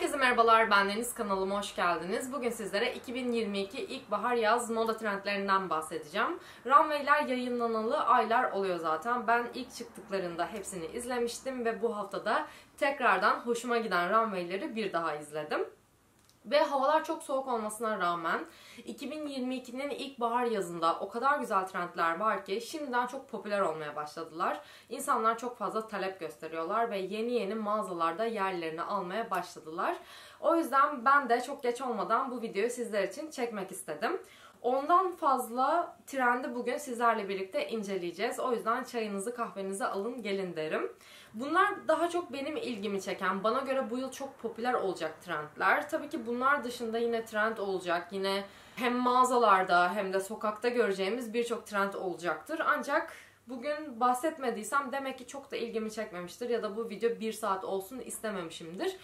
Herkese merhabalar, ben Deniz kanalıma hoş geldiniz. Bugün sizlere 2022 ilkbahar yaz moda trendlerinden bahsedeceğim. Runway'ler yayınlanalı aylar oluyor zaten. Ben ilk çıktıklarında hepsini izlemiştim ve bu haftada tekrardan hoşuma giden runway'leri bir daha izledim. Ve havalar çok soğuk olmasına rağmen 2022'nin ilkbahar yazında o kadar güzel trendler var ki şimdiden çok popüler olmaya başladılar. İnsanlar çok fazla talep gösteriyorlar ve yeni yeni mağazalarda yerlerini almaya başladılar. O yüzden ben de çok geç olmadan bu videoyu sizler için çekmek istedim. Ondan fazla trendi bugün sizlerle birlikte inceleyeceğiz. O yüzden çayınızı kahvenizi alın gelin derim. Bunlar daha çok benim ilgimi çeken, bana göre bu yıl çok popüler olacak trendler. Tabii ki bunlar dışında yine trend olacak. Yine hem mağazalarda hem de sokakta göreceğimiz birçok trend olacaktır. Ancak bugün bahsetmediysem demek ki çok da ilgimi çekmemiştir ya da bu video bir saat olsun istememişimdir.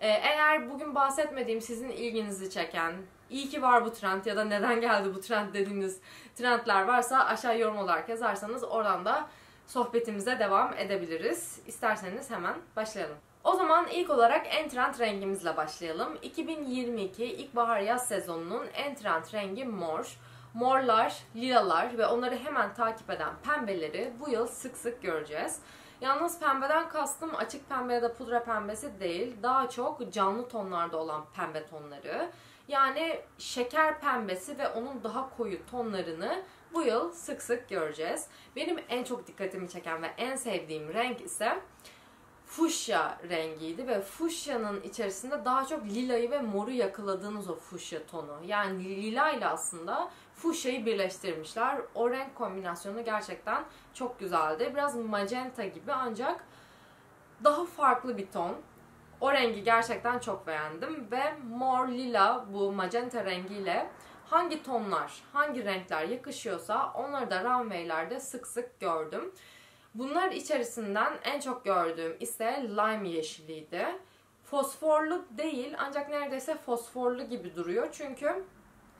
Ee, eğer bugün bahsetmediğim sizin ilginizi çeken, iyi ki var bu trend ya da neden geldi bu trend dediğiniz trendler varsa aşağı yorum olarak yazarsanız oradan da sohbetimize devam edebiliriz. İsterseniz hemen başlayalım. O zaman ilk olarak en trend rengimizle başlayalım. 2022 ilkbahar yaz sezonunun en trend rengi mor. Morlar, lilalar ve onları hemen takip eden pembeleri bu yıl sık sık göreceğiz. Yalnız pembeden kastım açık pembe ya da pudra pembesi değil. Daha çok canlı tonlarda olan pembe tonları. Yani şeker pembesi ve onun daha koyu tonlarını bu yıl sık sık göreceğiz. Benim en çok dikkatimi çeken ve en sevdiğim renk ise fuşya rengiydi ve fuşyanın içerisinde daha çok lilayı ve moru yakaladığınız o fuşya tonu. Yani lila ile aslında fuşyayı birleştirmişler. O renk kombinasyonu gerçekten çok güzeldi. Biraz magenta gibi ancak daha farklı bir ton. O rengi gerçekten çok beğendim ve mor lila bu magenta rengiyle hangi tonlar, hangi renkler yakışıyorsa onları da runwaylerde sık sık gördüm. Bunlar içerisinden en çok gördüğüm ise lime yeşiliydi. Fosforlu değil ancak neredeyse fosforlu gibi duruyor. Çünkü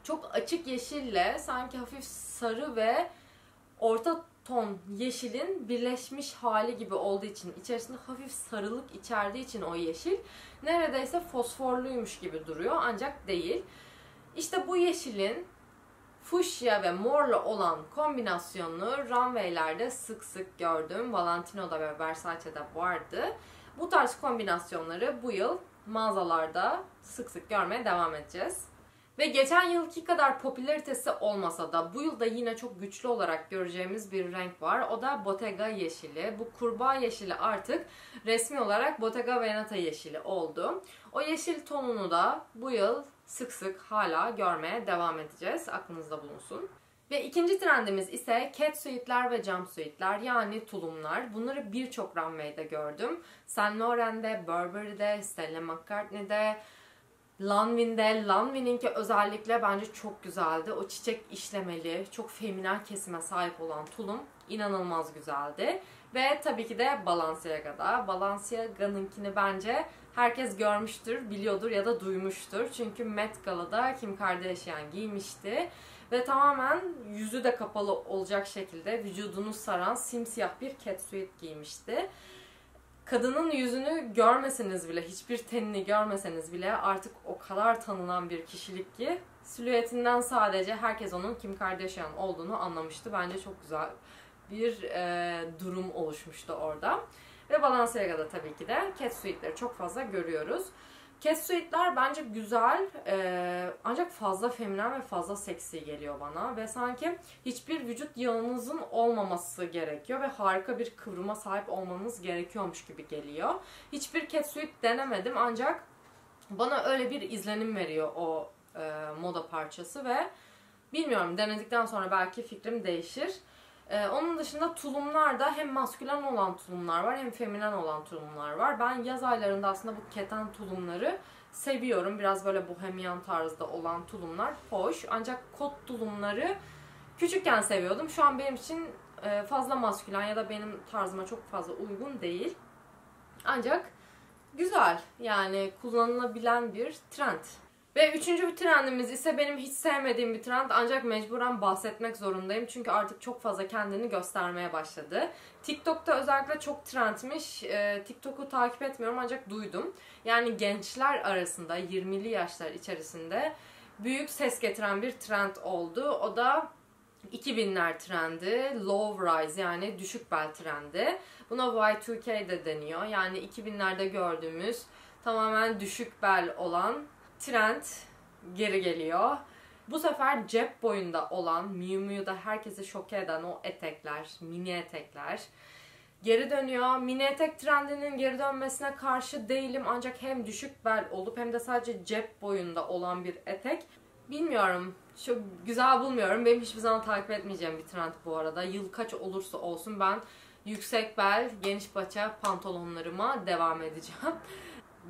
çok açık yeşille sanki hafif sarı ve orta ton yeşilin birleşmiş hali gibi olduğu için içerisinde hafif sarılık içerdiği için o yeşil neredeyse fosforluymuş gibi duruyor ancak değil. İşte bu yeşilin fuşya ve morla olan kombinasyonunu runwaylerde sık sık gördüm. Valentino'da ve Versace'de vardı. Bu tarz kombinasyonları bu yıl mağazalarda sık sık görmeye devam edeceğiz. Ve geçen yılki kadar popülaritesi olmasa da bu yılda yine çok güçlü olarak göreceğimiz bir renk var. O da Bottega yeşili. Bu kurbağa yeşili artık resmi olarak Bottega Veneta yeşili oldu. O yeşil tonunu da bu yıl sık sık hala görmeye devam edeceğiz. Aklınızda bulunsun. Ve ikinci trendimiz ise catsuitler ve jumpsuitler yani tulumlar. Bunları birçok runway'de gördüm. Saint Laurent'de, Burberry'de, Stella McCartney'de, Lanvin'de, Lanvin'inki özellikle bence çok güzeldi. O çiçek işlemeli, çok feminen kesime sahip olan tulum inanılmaz güzeldi. Ve tabii ki de Balenciaga'da. Balenciaga'nınkini bence herkes görmüştür, biliyordur ya da duymuştur. Çünkü Met Gala'da Kim Kardashian giymişti. Ve tamamen yüzü de kapalı olacak şekilde vücudunu saran simsiyah bir catsuit giymişti kadının yüzünü görmeseniz bile, hiçbir tenini görmeseniz bile artık o kadar tanınan bir kişilik ki silüetinden sadece herkes onun Kim Kardashian olduğunu anlamıştı. Bence çok güzel bir e, durum oluşmuştu orada. Ve Balenciaga'da tabii ki de catsuitleri çok fazla görüyoruz. Catsuit'ler bence güzel e, ancak fazla feminen ve fazla seksi geliyor bana ve sanki hiçbir vücut yağınızın olmaması gerekiyor ve harika bir kıvrıma sahip olmanız gerekiyormuş gibi geliyor. Hiçbir catsuit denemedim ancak bana öyle bir izlenim veriyor o e, moda parçası ve bilmiyorum denedikten sonra belki fikrim değişir. Ee, onun dışında tulumlar da hem maskülen olan tulumlar var hem feminen olan tulumlar var. Ben yaz aylarında aslında bu keten tulumları seviyorum. Biraz böyle bohemian tarzda olan tulumlar hoş. Ancak kot tulumları küçükken seviyordum. Şu an benim için e, fazla maskülen ya da benim tarzıma çok fazla uygun değil. Ancak güzel yani kullanılabilen bir trend. Ve üçüncü bir trendimiz ise benim hiç sevmediğim bir trend ancak mecburen bahsetmek zorundayım. Çünkü artık çok fazla kendini göstermeye başladı. TikTok'ta özellikle çok trendmiş. Ee, TikTok'u takip etmiyorum ancak duydum. Yani gençler arasında 20'li yaşlar içerisinde büyük ses getiren bir trend oldu. O da 2000'ler trendi, low rise yani düşük bel trendi. Buna Y2K de deniyor. Yani 2000'lerde gördüğümüz tamamen düşük bel olan trend geri geliyor. Bu sefer cep boyunda olan, Miu Miu'da herkesi şok eden o etekler, mini etekler geri dönüyor. Mini etek trendinin geri dönmesine karşı değilim ancak hem düşük bel olup hem de sadece cep boyunda olan bir etek. Bilmiyorum, çok güzel bulmuyorum. Benim hiçbir zaman takip etmeyeceğim bir trend bu arada. Yıl kaç olursa olsun ben yüksek bel, geniş paça pantolonlarıma devam edeceğim.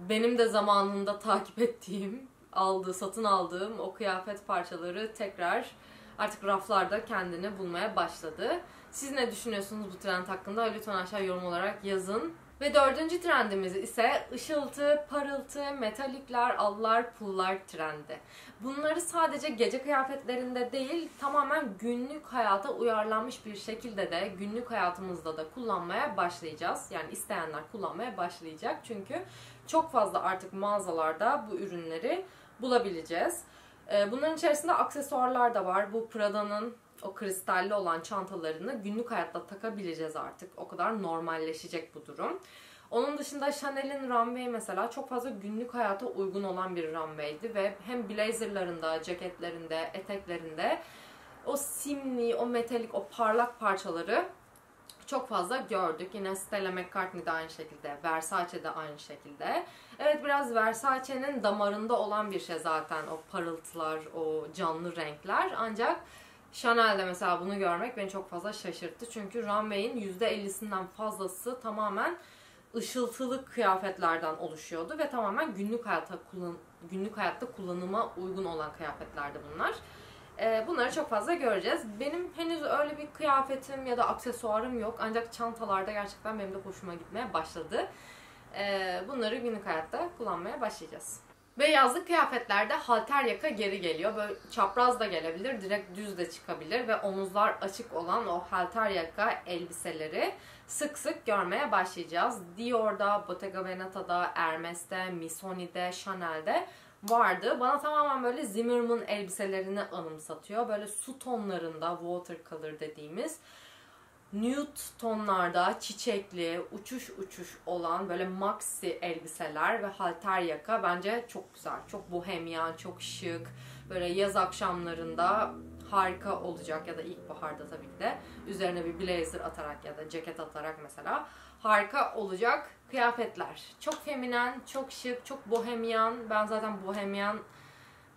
Benim de zamanında takip ettiğim, aldığı, satın aldığım o kıyafet parçaları tekrar artık raflarda kendini bulmaya başladı. Siz ne düşünüyorsunuz bu trend hakkında? Lütfen aşağı yorum olarak yazın. Ve dördüncü trendimiz ise ışıltı, parıltı, metalikler, allar, pullar trendi. Bunları sadece gece kıyafetlerinde değil tamamen günlük hayata uyarlanmış bir şekilde de günlük hayatımızda da kullanmaya başlayacağız. Yani isteyenler kullanmaya başlayacak. Çünkü çok fazla artık mağazalarda bu ürünleri bulabileceğiz. Ee, bunların içerisinde aksesuarlar da var. Bu Prada'nın o kristalli olan çantalarını günlük hayatta takabileceğiz artık. O kadar normalleşecek bu durum. Onun dışında Chanel'in runway mesela çok fazla günlük hayata uygun olan bir runway'di ve hem blazerlarında, ceketlerinde, eteklerinde o simli, o metalik, o parlak parçaları çok fazla gördük. Yine Stella McCartney aynı şekilde, Versace de aynı şekilde. Evet biraz Versace'nin damarında olan bir şey zaten o parıltılar, o canlı renkler. Ancak Chanel'de mesela bunu görmek beni çok fazla şaşırttı. Çünkü runway'in %50'sinden fazlası tamamen ışıltılı kıyafetlerden oluşuyordu ve tamamen günlük hayatta kullan günlük hayatta kullanıma uygun olan kıyafetlerdi bunlar. Ee, bunları çok fazla göreceğiz. Benim henüz öyle bir kıyafetim ya da aksesuarım yok. Ancak çantalarda gerçekten benim de hoşuma gitmeye başladı. Ee, bunları günlük hayatta kullanmaya başlayacağız. Ve yazlık kıyafetlerde halter yaka geri geliyor. Böyle çapraz da gelebilir, direkt düz de çıkabilir ve omuzlar açık olan o halter yaka elbiseleri sık sık görmeye başlayacağız. Dior'da, Bottega Veneta'da, Hermes'te, Missoni'de, Chanel'de vardı. Bana tamamen böyle Zimmermann elbiselerini anımsatıyor. Böyle su tonlarında watercolor dediğimiz nude tonlarda çiçekli, uçuş uçuş olan böyle maxi elbiseler ve halter yaka bence çok güzel. Çok bohemyan, çok şık. Böyle yaz akşamlarında harika olacak ya da ilkbaharda tabii ki de üzerine bir blazer atarak ya da ceket atarak mesela harika olacak kıyafetler. Çok feminen, çok şık, çok bohemyan. Ben zaten bohemyan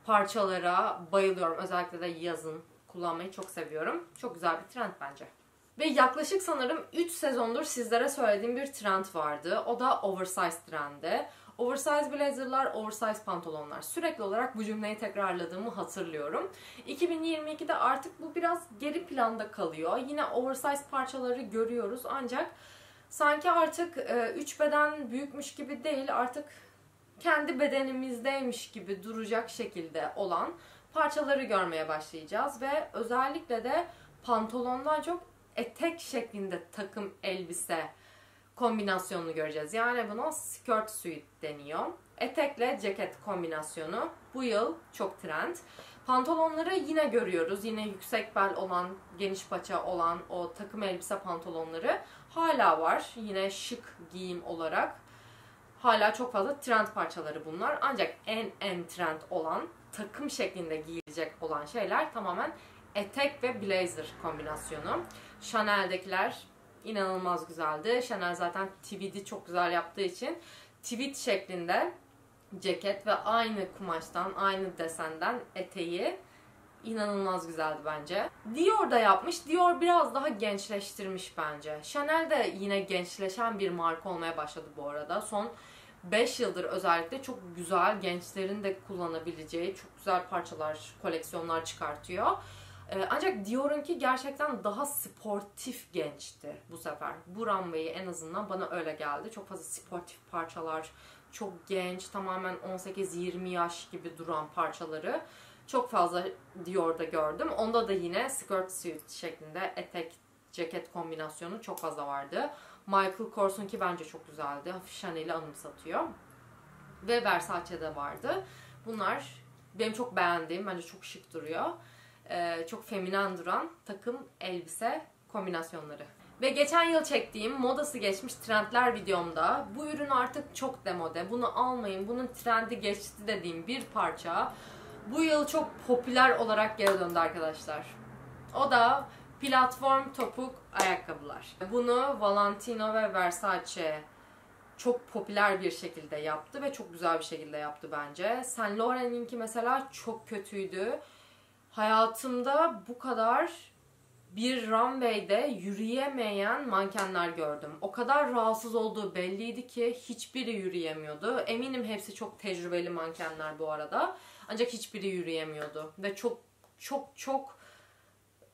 parçalara bayılıyorum. Özellikle de yazın kullanmayı çok seviyorum. Çok güzel bir trend bence. Ve yaklaşık sanırım 3 sezondur sizlere söylediğim bir trend vardı. O da oversize trendi. Oversize blazerlar, oversize pantolonlar. Sürekli olarak bu cümleyi tekrarladığımı hatırlıyorum. 2022'de artık bu biraz geri planda kalıyor. Yine oversize parçaları görüyoruz ancak sanki artık 3 e, beden büyükmüş gibi değil artık kendi bedenimizdeymiş gibi duracak şekilde olan parçaları görmeye başlayacağız ve özellikle de pantolondan çok etek şeklinde takım elbise kombinasyonunu göreceğiz. Yani buna skirt suit deniyor. Etekle ceket kombinasyonu bu yıl çok trend. Pantolonları yine görüyoruz. Yine yüksek bel olan, geniş paça olan o takım elbise pantolonları hala var. Yine şık giyim olarak. Hala çok fazla trend parçaları bunlar. Ancak en en trend olan takım şeklinde giyilecek olan şeyler tamamen etek ve blazer kombinasyonu. Chanel'dekiler inanılmaz güzeldi. Chanel zaten tweed'i çok güzel yaptığı için tweed şeklinde ceket ve aynı kumaştan, aynı desenden eteği inanılmaz güzeldi bence. Dior da yapmış. Dior biraz daha gençleştirmiş bence. Chanel de yine gençleşen bir marka olmaya başladı bu arada. Son 5 yıldır özellikle çok güzel gençlerin de kullanabileceği çok güzel parçalar, koleksiyonlar çıkartıyor. Ee, ancak Dior'unki gerçekten daha sportif gençti bu sefer. Bu runway'i en azından bana öyle geldi. Çok fazla sportif parçalar, çok genç, tamamen 18-20 yaş gibi duran parçaları çok fazla Dior'da gördüm. Onda da yine skirt suit şeklinde etek ceket kombinasyonu çok fazla vardı. Michael Kors'un ki bence çok güzeldi. Hafif Chanel'i anımsatıyor. Ve Versace'de vardı. Bunlar benim çok beğendiğim, bence çok şık duruyor. Ee, çok feminen duran takım elbise kombinasyonları. Ve geçen yıl çektiğim modası geçmiş trendler videomda bu ürün artık çok demode. Bunu almayın, bunun trendi geçti dediğim bir parça bu yıl çok popüler olarak geri döndü arkadaşlar. O da platform topuk ayakkabılar. Bunu Valentino ve Versace çok popüler bir şekilde yaptı ve çok güzel bir şekilde yaptı bence. Saint Laurent'inki mesela çok kötüydü. Hayatımda bu kadar bir runway'de yürüyemeyen mankenler gördüm. O kadar rahatsız olduğu belliydi ki hiçbiri yürüyemiyordu. Eminim hepsi çok tecrübeli mankenler bu arada. Ancak hiçbiri yürüyemiyordu. Ve çok çok çok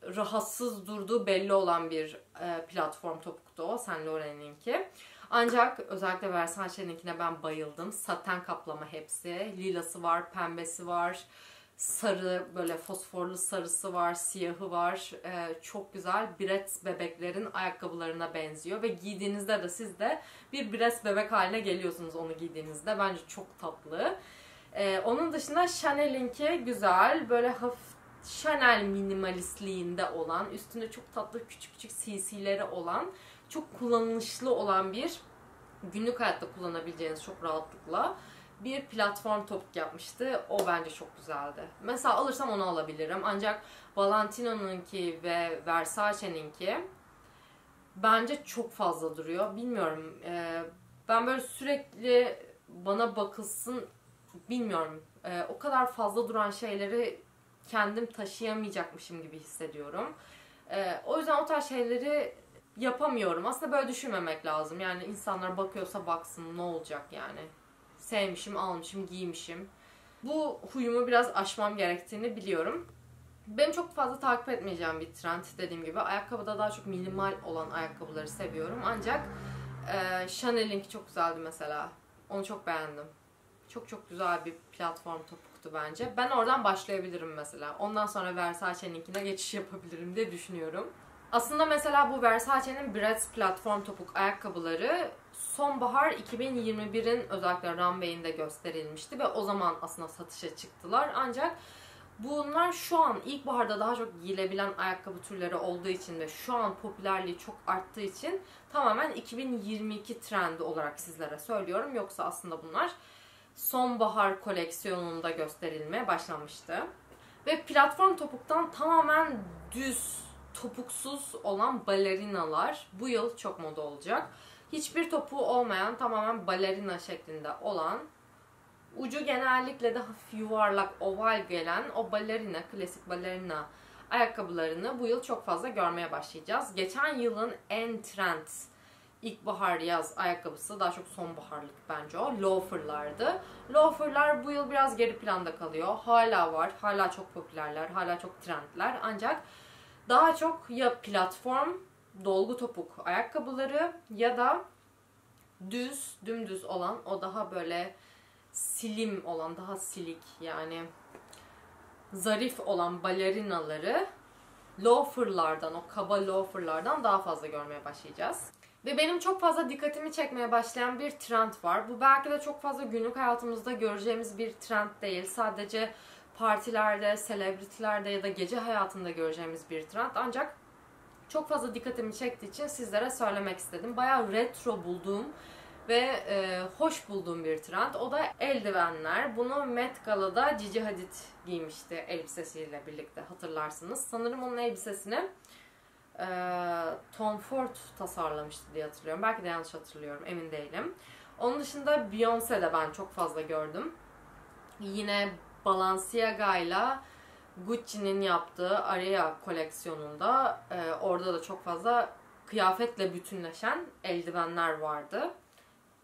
rahatsız durduğu belli olan bir e, platform topuktu o Saint Laurent'inki. Ancak özellikle Versace'ninkine ben bayıldım. Saten kaplama hepsi. Lilası var, pembesi var sarı böyle fosforlu sarısı var, siyahı var. Ee, çok güzel Bretz bebeklerin ayakkabılarına benziyor ve giydiğinizde de siz de bir Bretz bebek haline geliyorsunuz onu giydiğinizde. Bence çok tatlı. Ee, onun dışında Chanel'inki güzel. Böyle hafif Chanel minimalistliğinde olan, üstünde çok tatlı küçük küçük CC'leri olan, çok kullanışlı olan bir günlük hayatta kullanabileceğiniz çok rahatlıkla bir platform topuk yapmıştı. O bence çok güzeldi. Mesela alırsam onu alabilirim. Ancak Valentino'nunki ve Versace'ninki bence çok fazla duruyor. Bilmiyorum. Ee, ben böyle sürekli bana bakılsın bilmiyorum. Ee, o kadar fazla duran şeyleri kendim taşıyamayacakmışım gibi hissediyorum. Ee, o yüzden o tarz şeyleri yapamıyorum. Aslında böyle düşünmemek lazım. Yani insanlar bakıyorsa baksın ne olacak yani sevmişim, almışım, giymişim. Bu huyumu biraz aşmam gerektiğini biliyorum. Benim çok fazla takip etmeyeceğim bir trend dediğim gibi. Ayakkabıda daha çok minimal olan ayakkabıları seviyorum. Ancak e, Chanel'inki çok güzeldi mesela. Onu çok beğendim. Çok çok güzel bir platform topuktu bence. Ben oradan başlayabilirim mesela. Ondan sonra Versace'ninkine geçiş yapabilirim diye düşünüyorum. Aslında mesela bu Versace'nin Bretz platform topuk ayakkabıları sonbahar 2021'in özellikle runway'inde gösterilmişti ve o zaman aslında satışa çıktılar. Ancak bunlar şu an ilkbaharda daha çok giyilebilen ayakkabı türleri olduğu için ve şu an popülerliği çok arttığı için tamamen 2022 trendi olarak sizlere söylüyorum. Yoksa aslında bunlar sonbahar koleksiyonunda gösterilmeye başlamıştı. Ve platform topuktan tamamen düz, topuksuz olan balerinalar bu yıl çok moda olacak. Hiçbir topuğu olmayan tamamen balerina şeklinde olan ucu genellikle de hafif yuvarlak oval gelen o balerina, klasik balerina ayakkabılarını bu yıl çok fazla görmeye başlayacağız. Geçen yılın en trend ilkbahar yaz ayakkabısı daha çok sonbaharlık bence o. Loafer'lardı. Loafer'lar bu yıl biraz geri planda kalıyor. Hala var. Hala çok popülerler. Hala çok trendler. Ancak daha çok ya platform dolgu topuk ayakkabıları ya da düz, dümdüz olan o daha böyle silim olan, daha silik yani zarif olan balerinaları loaferlardan, o kaba loaferlardan daha fazla görmeye başlayacağız. Ve benim çok fazla dikkatimi çekmeye başlayan bir trend var. Bu belki de çok fazla günlük hayatımızda göreceğimiz bir trend değil. Sadece partilerde, selebritilerde ya da gece hayatında göreceğimiz bir trend. Ancak çok fazla dikkatimi çektiği için sizlere söylemek istedim. Bayağı retro bulduğum ve e, hoş bulduğum bir trend. O da eldivenler. Bunu Met Gala'da Gigi Hadid giymişti elbisesiyle birlikte hatırlarsınız. Sanırım onun elbisesini e, Tom Ford tasarlamıştı diye hatırlıyorum. Belki de yanlış hatırlıyorum emin değilim. Onun dışında Beyoncé'de ben çok fazla gördüm. Yine Balenciaga ile Gucci'nin yaptığı Aria koleksiyonunda e, orada da çok fazla kıyafetle bütünleşen eldivenler vardı.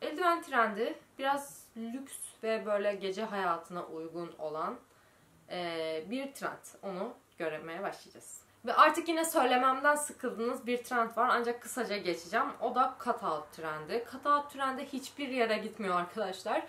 Eldiven trendi biraz lüks ve böyle gece hayatına uygun olan e, bir trend. Onu görmeye başlayacağız. Ve artık yine söylememden sıkıldığınız bir trend var ancak kısaca geçeceğim. O da cutout trendi. Cutout trendi hiçbir yere gitmiyor arkadaşlar.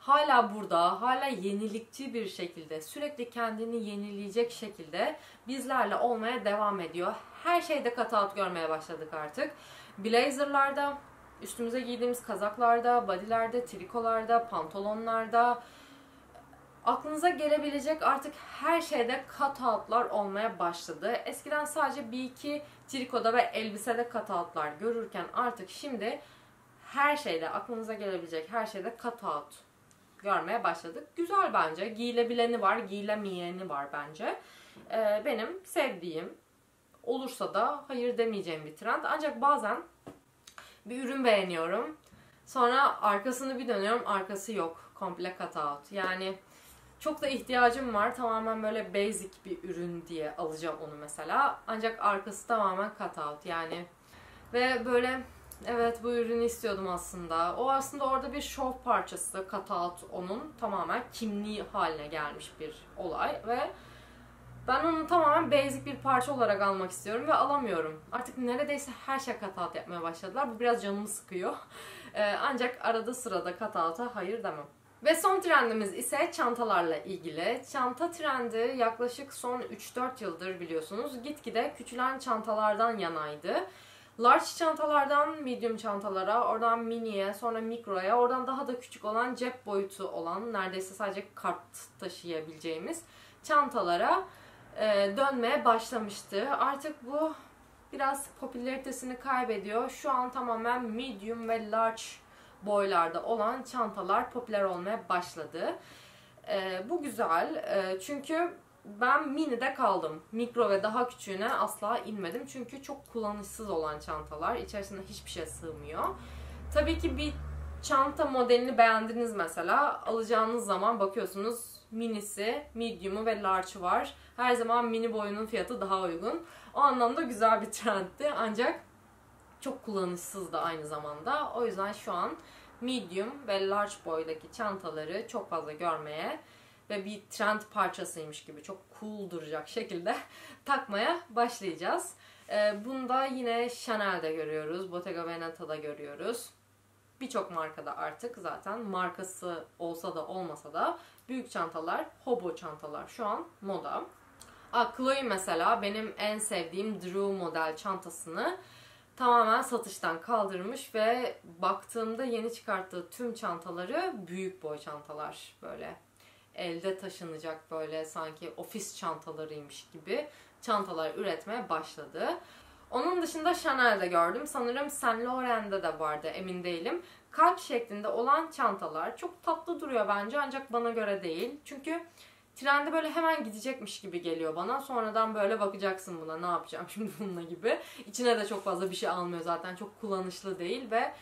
Hala burada, hala yenilikçi bir şekilde, sürekli kendini yenileyecek şekilde bizlerle olmaya devam ediyor. Her şeyde cutout görmeye başladık artık. Blazerlarda, üstümüze giydiğimiz kazaklarda, bodylerde, trikolarda, pantolonlarda, aklınıza gelebilecek artık her şeyde cutoutlar olmaya başladı. Eskiden sadece bir iki trikoda ve elbisede cutoutlar görürken artık şimdi her şeyde aklınıza gelebilecek her şeyde cutout görmeye başladık. Güzel bence. Giyilebileni var, giyilemeyeni var bence. Ee, benim sevdiğim, olursa da hayır demeyeceğim bir trend. Ancak bazen bir ürün beğeniyorum. Sonra arkasını bir dönüyorum, arkası yok. Komple cutout. Yani çok da ihtiyacım var. Tamamen böyle basic bir ürün diye alacağım onu mesela. Ancak arkası tamamen cutout yani. Ve böyle evet bu ürünü istiyordum aslında. O aslında orada bir show parçası cutout onun tamamen kimliği haline gelmiş bir olay ve ben onu tamamen basic bir parça olarak almak istiyorum ve alamıyorum. Artık neredeyse her şey cutout yapmaya başladılar. Bu biraz canımı sıkıyor. Ancak arada sırada cutout'a hayır demem. Ve son trendimiz ise çantalarla ilgili. Çanta trendi yaklaşık son 3-4 yıldır biliyorsunuz gitgide küçülen çantalardan yanaydı. Large çantalardan medium çantalara, oradan miniye, sonra mikroya, oradan daha da küçük olan cep boyutu olan, neredeyse sadece kart taşıyabileceğimiz çantalara e, dönmeye başlamıştı. Artık bu biraz popülaritesini kaybediyor. Şu an tamamen medium ve large boylarda olan çantalar popüler olmaya başladı. E, bu güzel e, çünkü ben mini'de kaldım. Mikro ve daha küçüğüne asla inmedim. Çünkü çok kullanışsız olan çantalar. İçerisinde hiçbir şey sığmıyor. Tabii ki bir çanta modelini beğendiniz mesela. Alacağınız zaman bakıyorsunuz minisi, medium'u ve large'ı var. Her zaman mini boyunun fiyatı daha uygun. O anlamda güzel bir trendti. Ancak çok kullanışsız da aynı zamanda. O yüzden şu an medium ve large boydaki çantaları çok fazla görmeye ve bir trend parçasıymış gibi çok cool duracak şekilde takmaya başlayacağız. Ee, bunda yine Chanel'de görüyoruz, Bottega Veneta'da görüyoruz. Birçok markada artık zaten markası olsa da olmasa da büyük çantalar, hobo çantalar şu an moda. Aa, Chloe mesela benim en sevdiğim Drew model çantasını tamamen satıştan kaldırmış ve baktığımda yeni çıkarttığı tüm çantaları büyük boy çantalar böyle elde taşınacak böyle sanki ofis çantalarıymış gibi çantalar üretmeye başladı. Onun dışında Chanel'de gördüm. Sanırım Saint Laurent'de de vardı emin değilim. Kalp şeklinde olan çantalar çok tatlı duruyor bence ancak bana göre değil. Çünkü trendi böyle hemen gidecekmiş gibi geliyor bana. Sonradan böyle bakacaksın buna ne yapacağım şimdi bununla gibi. İçine de çok fazla bir şey almıyor zaten. Çok kullanışlı değil ve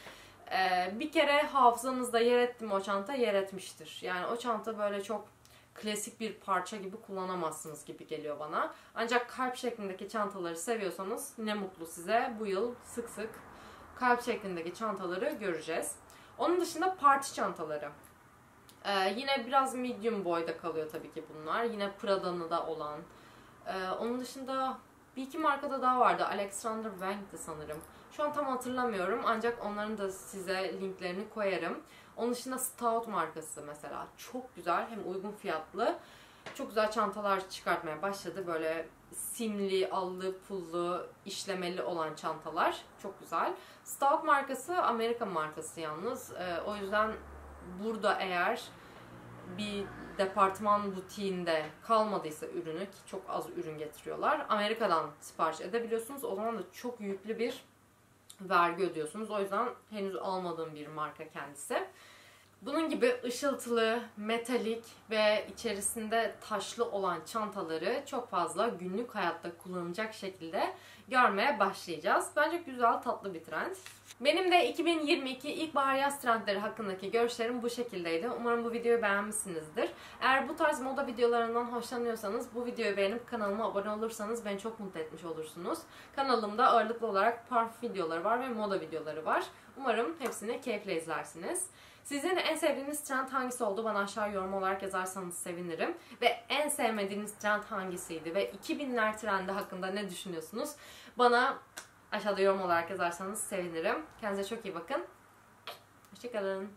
e, bir kere hafızanızda yer etti mi o çanta yer etmiştir. Yani o çanta böyle çok klasik bir parça gibi kullanamazsınız gibi geliyor bana. Ancak kalp şeklindeki çantaları seviyorsanız ne mutlu size. Bu yıl sık sık kalp şeklindeki çantaları göreceğiz. Onun dışında parti çantaları. Ee, yine biraz medium boyda kalıyor tabii ki bunlar. Yine Prada'nı da olan. Ee, onun dışında bir iki markada daha vardı. Alexander Wang'di sanırım. Şu an tam hatırlamıyorum ancak onların da size linklerini koyarım. Onun dışında Stout markası mesela çok güzel hem uygun fiyatlı. Çok güzel çantalar çıkartmaya başladı. Böyle simli, allı, pullu, işlemeli olan çantalar. Çok güzel. Stout markası Amerika markası yalnız. Ee, o yüzden burada eğer bir departman butiğinde kalmadıysa ürünü ki çok az ürün getiriyorlar. Amerika'dan sipariş edebiliyorsunuz. O zaman da çok yüklü bir vergi ödüyorsunuz. O yüzden henüz almadığım bir marka kendisi. Bunun gibi ışıltılı, metalik ve içerisinde taşlı olan çantaları çok fazla günlük hayatta kullanılacak şekilde görmeye başlayacağız. Bence güzel, tatlı bir trend. Benim de 2022 ilkbahar yaz trendleri hakkındaki görüşlerim bu şekildeydi. Umarım bu videoyu beğenmişsinizdir. Eğer bu tarz moda videolarından hoşlanıyorsanız bu videoyu beğenip kanalıma abone olursanız beni çok mutlu etmiş olursunuz. Kanalımda ağırlıklı olarak parfüm videoları var ve moda videoları var. Umarım hepsini keyifle izlersiniz. Sizin en sevdiğiniz trend hangisi oldu? Bana aşağı yorum olarak yazarsanız sevinirim. Ve en sevmediğiniz trend hangisiydi? Ve 2000'ler trendi hakkında ne düşünüyorsunuz? Bana aşağıda yorum olarak yazarsanız sevinirim. Kendinize çok iyi bakın. Hoşçakalın.